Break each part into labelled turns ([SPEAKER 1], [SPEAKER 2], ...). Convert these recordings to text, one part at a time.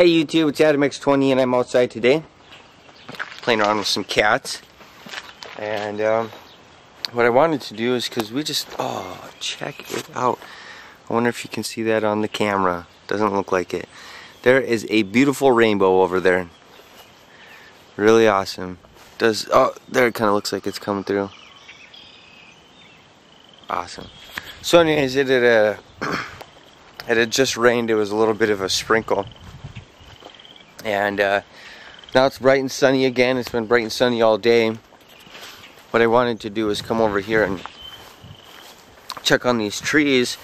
[SPEAKER 1] Hey YouTube, it's AdamX20 and I'm outside today playing around with some cats. And um, what I wanted to do is because we just, oh check it out. I wonder if you can see that on the camera. Doesn't look like it. There is a beautiful rainbow over there. Really awesome. Does, oh there it kind of looks like it's coming through. Awesome. So anyways it had, uh, it had just rained. It was a little bit of a sprinkle and uh, now it's bright and sunny again. It's been bright and sunny all day. What I wanted to do is come over here and check on these trees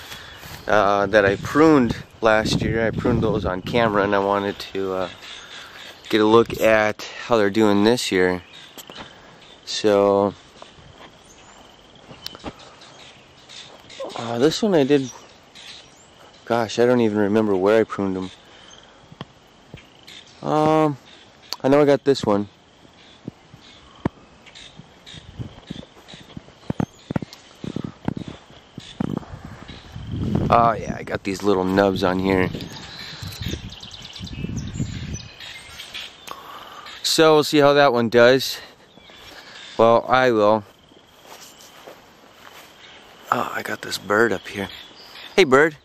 [SPEAKER 1] uh, that I pruned last year. I pruned those on camera and I wanted to uh, get a look at how they're doing this year. So uh, this one I did gosh I don't even remember where I pruned them um, I know I got this one. Oh yeah, I got these little nubs on here. So we'll see how that one does. Well, I will. Oh, I got this bird up here. Hey bird.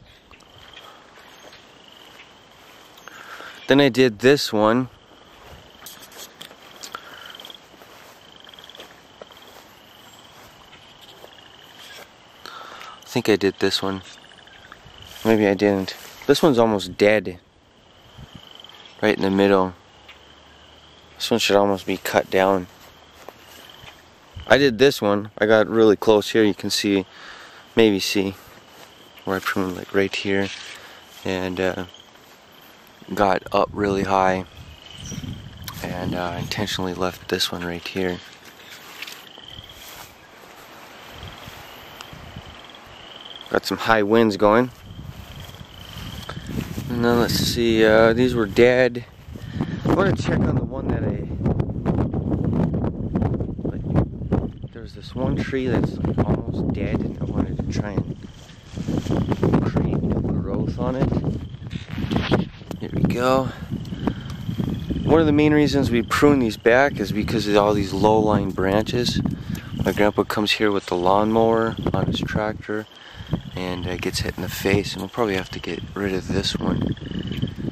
[SPEAKER 1] Then I did this one. I think I did this one. Maybe I didn't. This one's almost dead. Right in the middle. This one should almost be cut down. I did this one. I got really close here. You can see, maybe see, where I pruned like right here. And uh, got up really high and uh, intentionally left this one right here. Got some high winds going. And then let's see, uh, these were dead. I want to check on the one that I... Like, there's this one tree that's almost dead and I wanted to try and create new growth on it. Go. One of the main reasons we prune these back is because of all these low-lying branches. My grandpa comes here with the lawnmower on his tractor and uh, gets hit in the face and we'll probably have to get rid of this one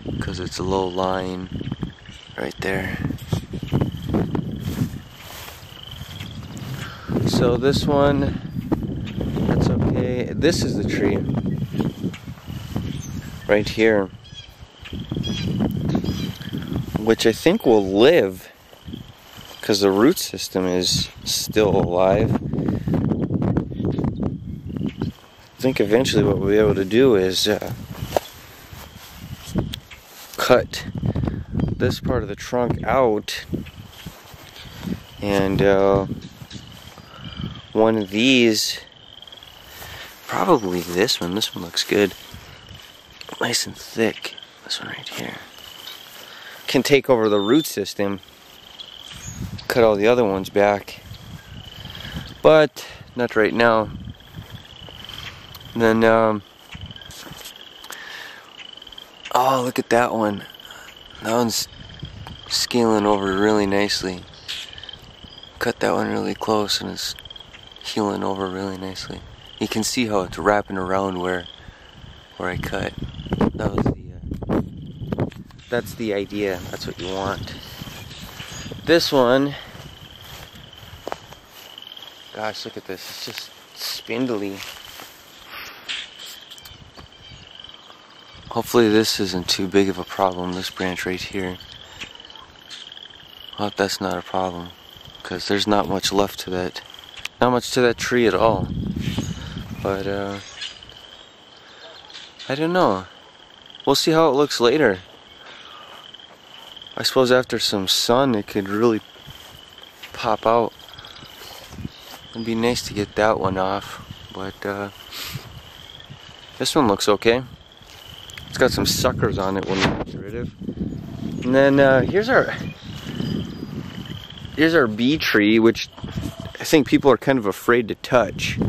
[SPEAKER 1] because it's a low line right there. So this one, that's okay. This is the tree right here which I think will live because the root system is still alive. I think eventually what we'll be able to do is uh, cut this part of the trunk out. And uh, one of these probably this one. This one looks good. Nice and thick. This one right here can take over the root system, cut all the other ones back, but not right now. And then, um, oh, look at that one. That one's scaling over really nicely. Cut that one really close and it's healing over really nicely. You can see how it's wrapping around where where I cut. That was that's the idea. That's what you want. This one, gosh, look at this. It's just spindly. Hopefully this isn't too big of a problem, this branch right here. Hope that's not a problem. Because there's not much left to that. Not much to that tree at all. But, uh... I don't know. We'll see how it looks later. I suppose after some sun it could really pop out. It'd be nice to get that one off, but uh, this one looks okay. It's got some suckers on it when we get rid of. And then uh, here's our here's our bee tree, which I think people are kind of afraid to touch.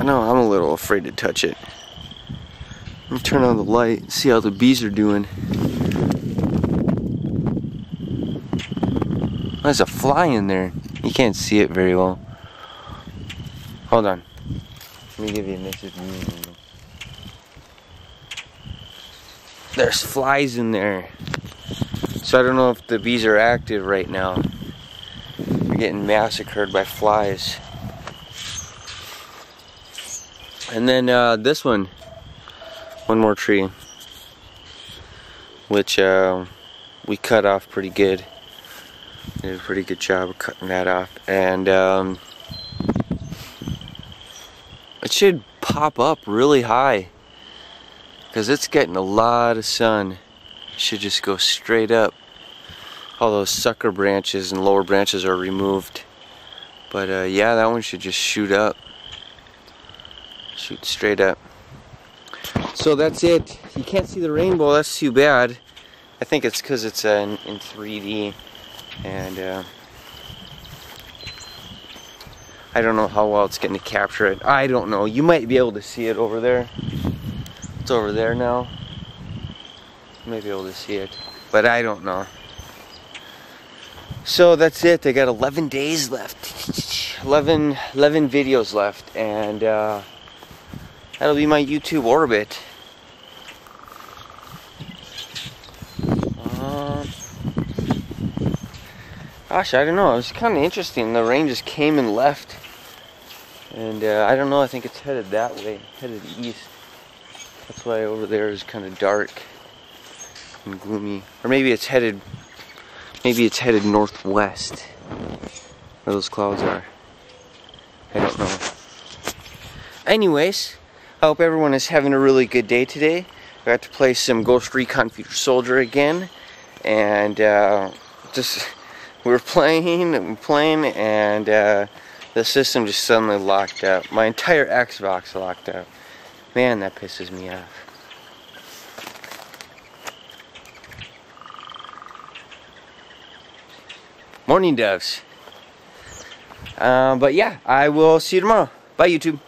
[SPEAKER 1] I know I'm a little afraid to touch it. Let me turn on the light, and see how the bees are doing. There's a fly in there. You can't see it very well. Hold on. Let me give you a message. There's flies in there. So I don't know if the bees are active right now. We're getting massacred by flies. And then uh, this one, one more tree, which uh, we cut off pretty good. Did a pretty good job of cutting that off. And um, it should pop up really high because it's getting a lot of sun. It should just go straight up. All those sucker branches and lower branches are removed. But uh, yeah, that one should just shoot up shoot straight up. So that's it. You can't see the rainbow, that's too bad. I think it's because it's uh, in, in, 3D and uh, I don't know how well it's getting to capture it. I don't know. You might be able to see it over there. It's over there now. You might be able to see it, but I don't know. So that's it. I got 11 days left. 11, 11 videos left and uh, That'll be my YouTube orbit. Uh, gosh, I don't know. It was kind of interesting. The rain just came and left. And uh, I don't know. I think it's headed that way, headed east. That's why over there is kind of dark and gloomy. Or maybe it's headed, maybe it's headed northwest. Where those clouds are. I don't know. Anyways, I hope everyone is having a really good day today. I got to play some Ghost Recon Future Soldier again, and uh, just we were playing and playing, and uh, the system just suddenly locked up. My entire Xbox locked up. Man, that pisses me off. Mourning doves. Uh, but yeah, I will see you tomorrow. Bye, YouTube.